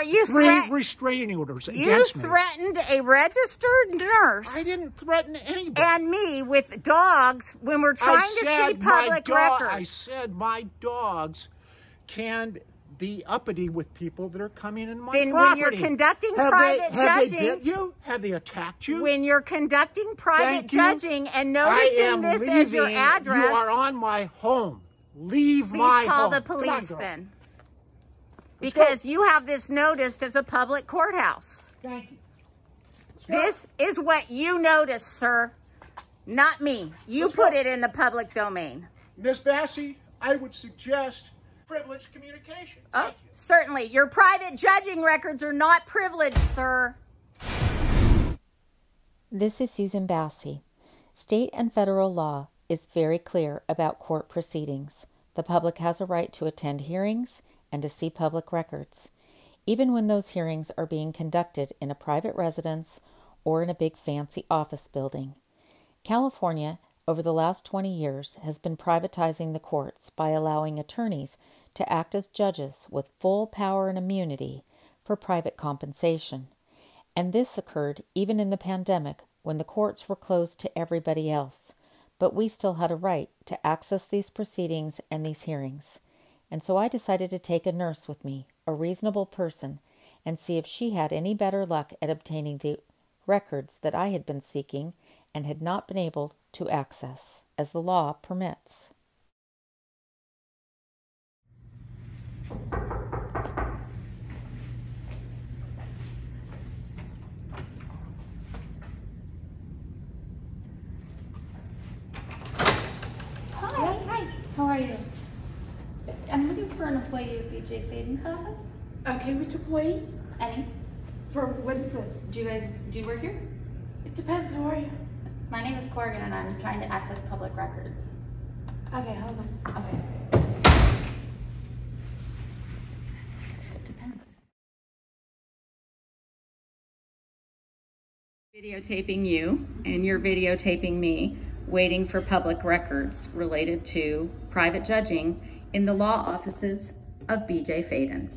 Are you three threat- restraining orders You against me. threatened a registered nurse I didn't threaten anybody. and me with dogs when we're trying I to see public dog. records. I said my dogs can be uppity with people that are coming in my Then when you're conducting have private they, have judging- they bit you? Have they attacked you? when you're conducting private you. judging and noticing this leaving. as your address, You are on my home. Leave please my call home. the Come on, police girl. then. Let's go. Because you have this noticed as a public courthouse. Thank you. This is what you noticed, sir. Not me. You Let's put go. it in the public domain. Miss Bassi, I would suggest privileged communication. Oh, you. certainly. Your private judging records are not privileged, sir. This is Susan Bassi. State and federal law is very clear about court proceedings. The public has a right to attend hearings and to see public records, even when those hearings are being conducted in a private residence or in a big fancy office building. California, over the last 20 years, has been privatizing the courts by allowing attorneys to act as judges with full power and immunity for private compensation. And this occurred even in the pandemic when the courts were closed to everybody else. But we still had a right to access these proceedings and these hearings. And so I decided to take a nurse with me, a reasonable person, and see if she had any better luck at obtaining the records that I had been seeking and had not been able to access, as the law permits. Hi. Hi. How are you? I'm looking for an employee of BJ Fadem's office. Okay, which employee? Any? For what is this? Do you guys do you work here? It depends. Who are you? My name is Corrigan, and I'm trying to access public records. Okay, hold on. Okay. Depends. videotaping you and you're videotaping me waiting for public records related to private judging in the law offices of BJ Fadem.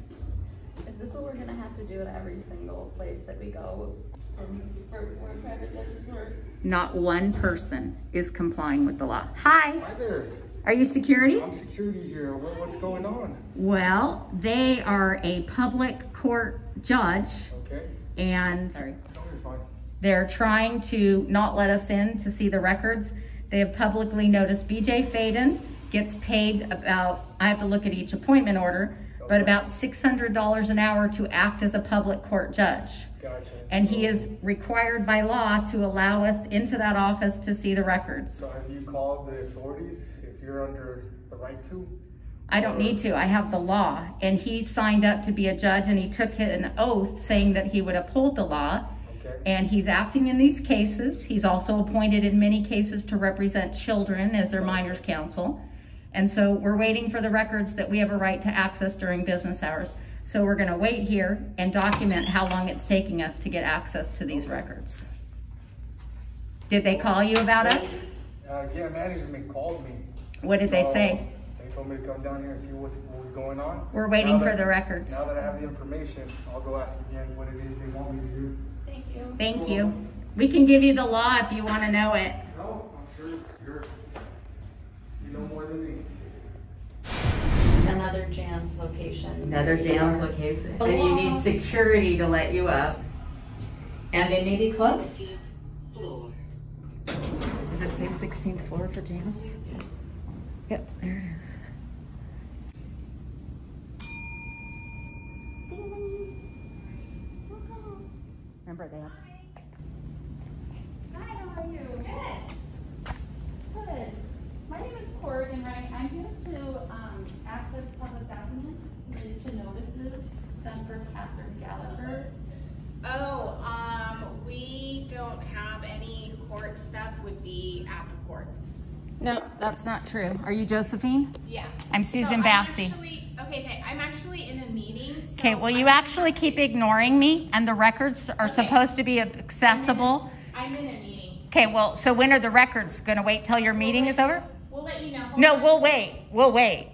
Is this what we're gonna have to do at every single place that we go from, for, where private judges work? Not one person is complying with the law. Hi, Hi there. are you security? I'm security here. What, what's going on? Well, they are a public court judge Okay. and No. They're trying to not let us in to see the records. They have publicly noticed BJ Fadem gets paid about, I have to look at each appointment order, but about $600 an hour to act as a public court judge. Gotcha. And he is required by law to allow us into that office to see the records. So have you called the authorities if you're under the right to? I don't need to, I have the law. And he signed up to be a judge and he took an oath saying that he would uphold the law. Okay. And he's acting in these cases. He's also appointed in many cases to represent children as their minors counsel. And so we're waiting for the records that we have a right to access during business hours. So we're gonna wait here and document how long it's taking us to get access to these records. Did they call you about us? Uh, yeah, management called me. What did they So, say? They told me to come down here and see what, what was going on. We're waiting Now for that- the records. Now that I have the information, I'll go ask again what it is they want me to do. Thank you. Thank you. We can give you the law if you wanna know it. No, I'm sure you're, you know more than me. Another JAMS location. Another JAMS location. And you need security to let you up. And they may be closed. Does it say sixteenth floor for JAMS? Yep, there it is. Remember that? Hi, how are you? Good. Good. My name is Corrigan Wright. I'm here to, um, access public documents related to notices sent for Catherine Gallagher. Oh, um, we don't have any court stuff would be at the courts. No, that's not true. Are you Josephine? Yeah. I'm Susan I'm Bassi. actually- Okay, okay, I'm actually in a meeting. so Okay, will you I'm- actually keep ignoring me and the records are Okay. supposed to be accessible? I'm in a meeting. Okay, well, so when are the records? Gonna wait till your meeting is over? We'll let you know. Hold No, on. we'll wait. We'll wait.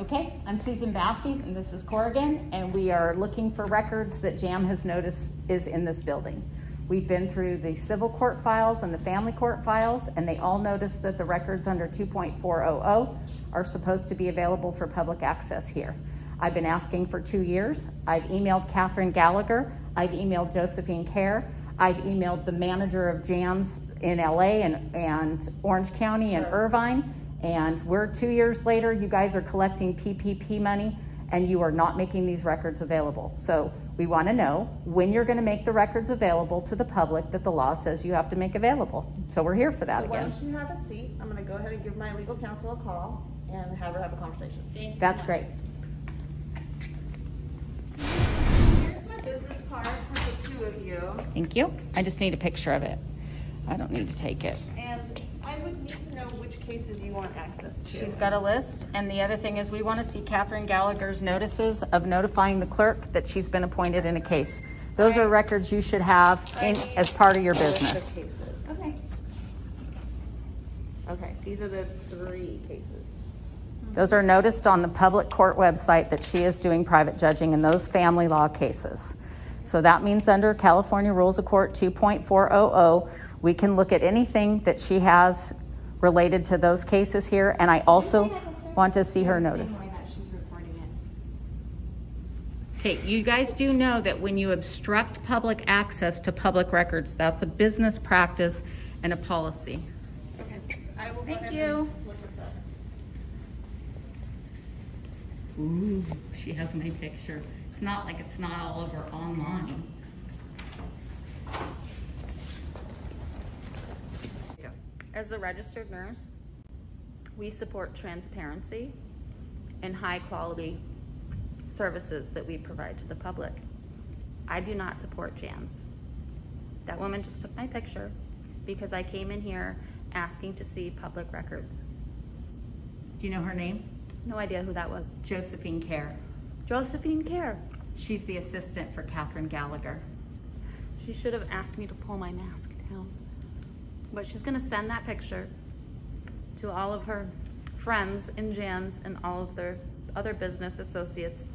Okay, I'm Susan Bassi, and this is Corrigan, and we are looking for records that JAMS has noticed is in this building. We've been through the civil court files and the family court files, and they all noticed that the records under 2.400 are supposed to be available for public access here. I've been asking for two years. I've emailed Catherine Gallagher. I've emailed Josephine Kerr. I've emailed the manager of JAMS in LA and, and Orange County and Irvine. And we're two years later, you guys are collecting PPP money and you are not making these records available. So we want to know when you're going to make the records available to the public that the law says you have to make available. So we're here for that So why again. don't you have a seat? I'm gonna go ahead and give my legal counsel a call and have her have a conversation. Thank you That's much. great. Here's my business card for the two of you, Thank you. I just need a picture of it. I don't need to take it. and I would need to know which cases you want access to. She's got a list, and the other thing is we want to see Catherine Gallagher's notices of notifying the clerk that she's been appointed in a case. Those are records you should have in, as part of your business. of cases. Okay. Okay, these are the three cases. Those are noticed on the public court website that she is doing private judging in those family law cases. So that means under California Rules of Court 2.400, we can look at anything that she has related to those cases here, and I also want to see her notice. Same way that she's reporting it. Okay, you guys do know that when you obstruct public access to public records, that's a business practice and a policy. Okay, I will Thank you. look. Ooh, she has my picture. It's not like it's not all over online. As a registered nurse, we support transparency and high quality services that we provide to the public. I do not support JAMS. That woman just took my picture because I came in here asking to see public records. Do you know her name? No idea who that was. Josephine Kerr. Josephine Kerr. She's the assistant for Catherine Gallagher. She should have asked me to pull my mask down. But she's gonna send that picture to all of her friends in JAMS and all of their other business associates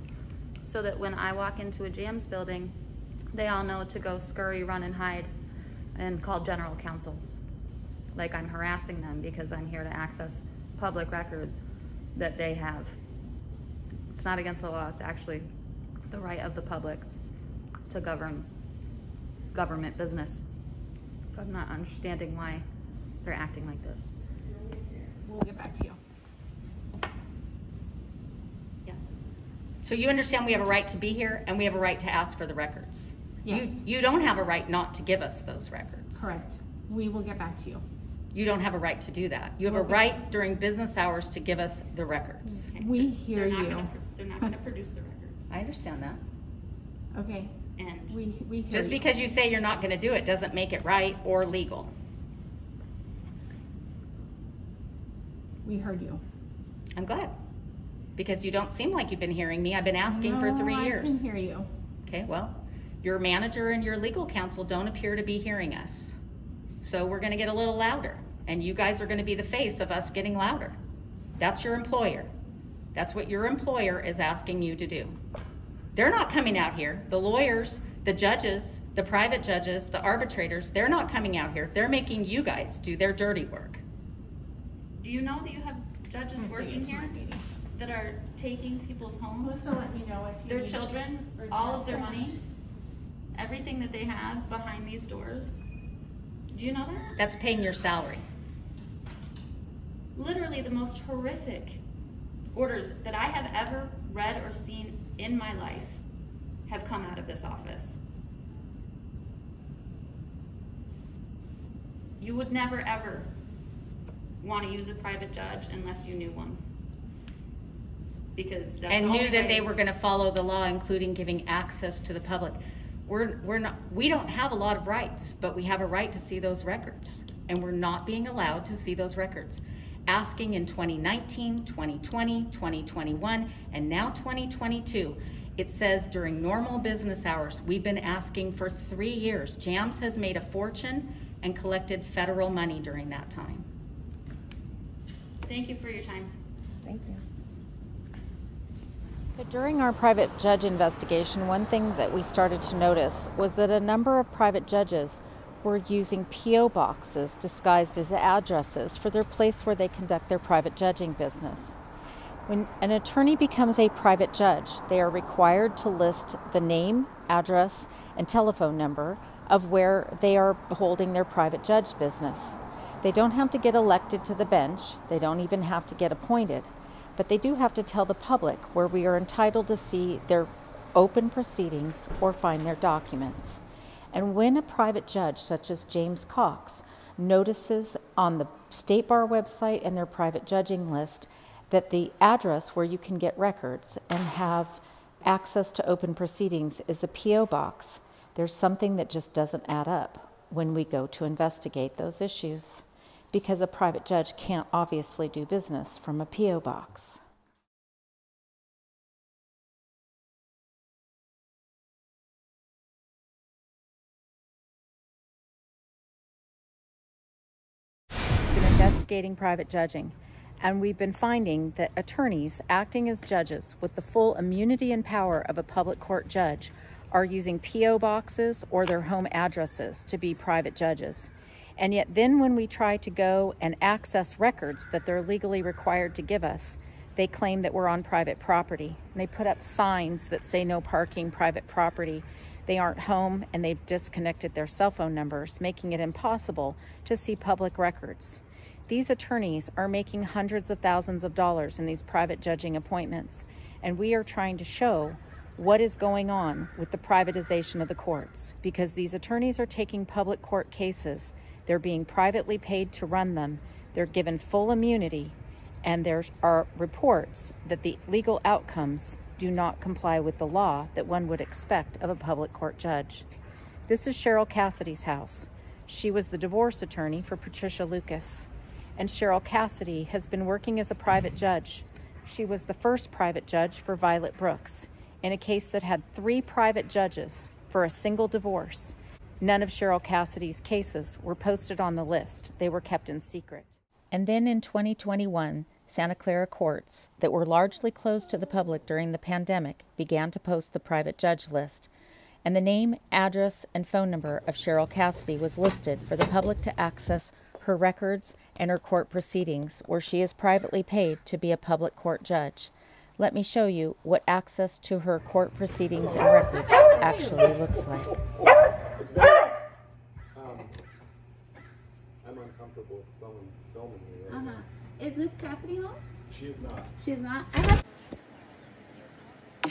so that when I walk into a JAMS building, they all know to go scurry, run and hide and call general counsel. Like I'm harassing them because I'm here to access public records that they have. It's not against the law, it's actually the right of the public to govern government business. So I'm not understanding why they're acting like this. We'll get back to you. Yeah. So you understand we have a right to be here and we have a right to ask for the records? Yes. You, you don't have a right not to give us those records. Correct. We will get back to you. You don't have a right to do that. You have a right during business hours to give us the records. We hear They're not you. gonna, they're not gonna produce the records. I understand that. Okay, And we, we hear Just you. because you say you're not gonna do it doesn't make it right or legal. We heard you. I'm glad. Because you don't seem like you've been hearing me. I've been asking for three No, years. I can hear you. Okay, well, your manager and your legal counsel don't appear to be hearing us. So we're gonna get a little louder, and you guys are gonna be the face of us getting louder. That's your employer. That's what your employer is asking you to do. They're not coming out here. The lawyers, the judges, the private judges, the arbitrators, they're not coming out here. They're making you guys do their dirty work. do you know that you have judges hmm. working here that are taking people's homes, Melissa, let me know if you their need- children, all of their money, everything that they have behind these doors? Do you know that? That's paying your salary. literally the most horrific orders that I have ever read or seen in my life have come out of this office. You would never ever want to use a private judge unless you knew one. Because that's and knew that way- they were going to follow the law, including giving access to the public. We're, we're not, we don't have a lot of rights, but we have a right to see those records. And we're not being allowed to see those records. Asking in 2019, 2020, 2021, and now 2022. It says during normal business hours, we've been asking for three years. JAMS has made a fortune and collected federal money during that time. Thank you for your time. Thank you. So during our private judge investigation, one thing that we started to notice was that a number of private judges were using P.O. boxes disguised as addresses for their place where they conduct their private judging business. When an attorney becomes a private judge, they are required to list the name, address, and telephone number of where they are holding their private judge business. They don't have to get elected to the bench, they don't even have to get appointed, but they do have to tell the public where we are entitled to see their open proceedings or find their documents. And when a private judge, such as James Cox, notices on the State Bar website and their private judging list that the address where you can get records and have access to open proceedings is a P.O. box, there's something that just doesn't add up when we go to investigate those issues because a private judge can't obviously do business from a P.O. box. We've been investigating private judging, and we've been finding that attorneys acting as judges with the full immunity and power of a public court judge are using P.O. boxes or their home addresses to be private judges. And yet, then when we try to go and access records that they're legally required to give us, they claim that we're on private property. And they put up signs that say no parking, private property. They aren't home and they've disconnected their cell phone numbers, making it impossible to see public records. These attorneys are making hundreds of thousands of dollars in these private judging appointments, and we are trying to show what is going on with the privatization of the courts because these attorneys are taking public court cases they're being privately paid to run them. They're given full immunity, and there are reports that the legal outcomes do not comply with the law that one would expect of a public court judge. This is Sherrol Cassedy's house. She was the divorce attorney for Patricia Lucas, and Sherrol Cassedy has been working as a private judge. She was the first private judge for Violet Brooks in a case that had three private judges for a single divorce. None of Sherrol Cassedy's cases were posted on the list. They were kept in secret. And then in 2021, Santa Clara courts that were largely closed to the public during the pandemic began to post the private judge list. And the name, address, and phone number of Sherrol Cassedy was listed for the public to access her records and her court proceedings, where she is privately paid to be a public court judge. Let me show you what access to her court proceedings and records actually looks like. Um, I'm with someone filming me right Uh now. huh. Is Miss Cassedy home? She is not. She is not. I have.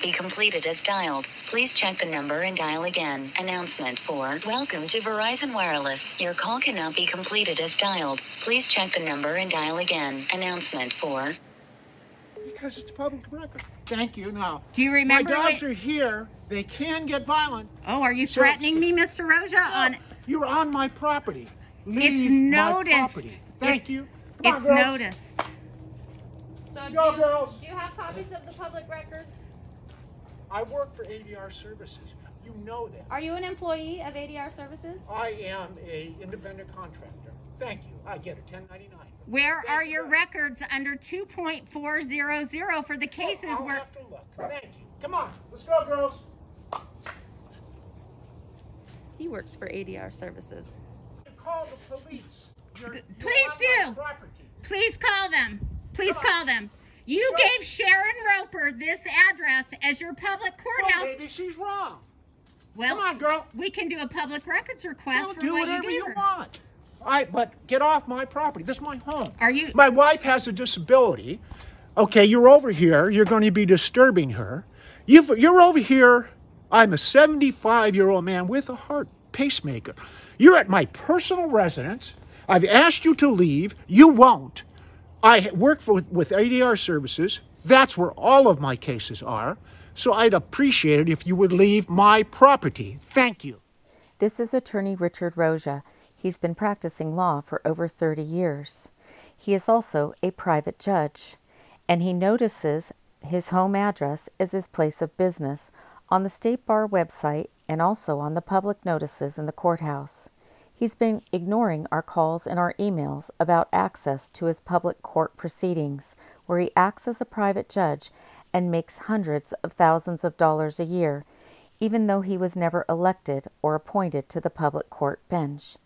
be completed as dialed. Please check the number and dial again. Announcement for Welcome to Verizon Wireless. Your call cannot be completed as dialed. Please check the number and dial again. Announcement for Because it's public record. Thank you. Now, Do you remember? my dogs what- are here. They can get violent. oh, are you So- threatening me, Mr. Roggia? On You're on my property. Leave my noticed. property. Thank It's- you. Come on, it's girls. noticed. So do Go, you, girls. do you have copies of the public records? I work for ADR Services. You know that. Are you an employee of ADR Services? I am a independent contractor. Thank you. I get a 1099. Where Thank are you your very- records under 2.400 for the cases where? I'll where? have to look. Thank you. Come on. Let's go, girls. He works for ADR Services. You Call the police. You're, you're Please do. Please call them. Please Come on. call them. You gave Sharon Roper this address as your public Well, courthouse. maybe she's wrong. Well, Come on, girl. we can do a public records request Well, for do what whatever you you want. I but get off my property. This is my home. Are you? My wife has a disability. Okay, you're over here. You're going to be disturbing her. You've, you're over here. I'm a 75 year old man with a heart pacemaker. You're at my personal residence. I've asked you to leave. You won't. I work for, with ADR services. That's where all of my cases are. So I'd appreciate it if you would leave my property. Thank you. This is attorney Richard Roggia. He's been practicing law for over 30 years. He is also a private judge, and he notices his home address as his place of business on the State Bar website and also on the public notices in the courthouse. He's been ignoring our calls and our emails about access to his public court proceedings, where he acts as a private judge and makes hundreds of thousands of dollars a year, even though he was never elected or appointed to the public court bench.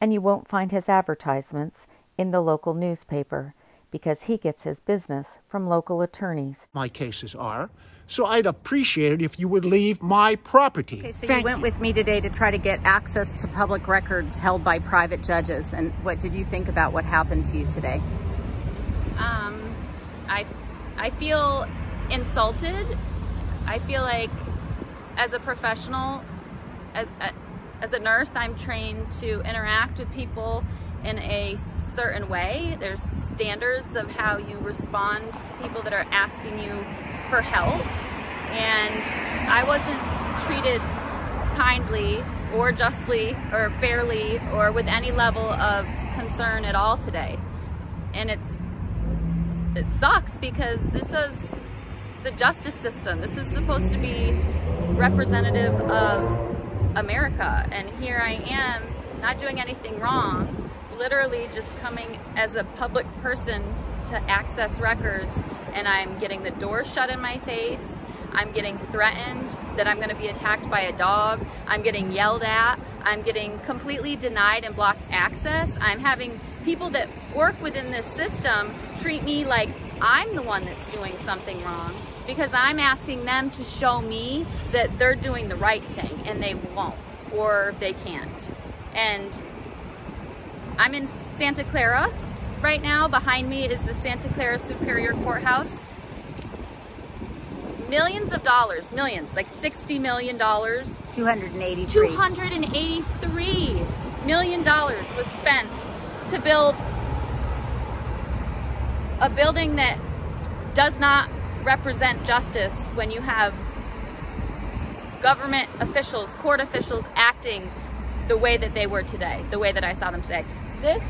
And you won't find his advertisements in the local newspaper because he gets his business from local attorneys. My cases are. So I'd appreciate it if you would leave my property. Okay, so Thank you went with me today to try to get access to public records held by private judges. And what did you think about what happened to you today? Um, I, I feel insulted. I feel like as a professional, as, as a nurse, I'm trained to interact with people in a certain way. There's standards of how you respond to people that are asking you for help. And I wasn't treated kindly or justly or fairly or with any level of concern at all today. And it's it sucks because this is the justice system. This is supposed to be representative of America. And here I am not doing anything wrong, literally just coming as a public person to access records and I'm getting the door shut in my face. I'm getting threatened that I'm going to be attacked by a dog. I'm getting yelled at. I'm getting completely denied and blocked access. I'm having people that work within this system treat me like I'm the one that's doing something wrong because I'm asking them to show me that they're doing the right thing and they won't or they can't. And I'm in Santa Clara right now. Behind me is the Santa Clara Superior Courthouse. Millions of dollars, millions, like $60 million. 283. 283 million dollars was spent to build a building that does not represent justice when you have government officials, court officials acting the way that they were today, the way that I saw them today. This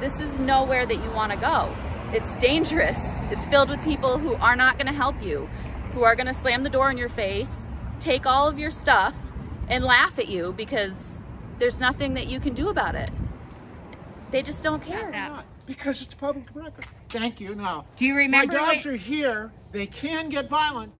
this is nowhere that you want to go. It's dangerous. It's filled with people who are not going to help you, who are going to slam the door in your face, take all of your stuff, and laugh at you because there's nothing that you can do about it. They just don't care. Not, because it's public record. Thank you. Now, Do you remember? my dogs are here. They can get violent.